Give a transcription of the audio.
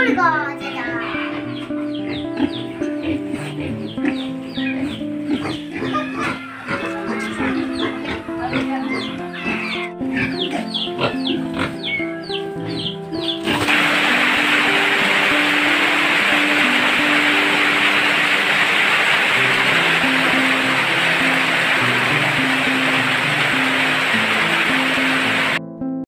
Burgaz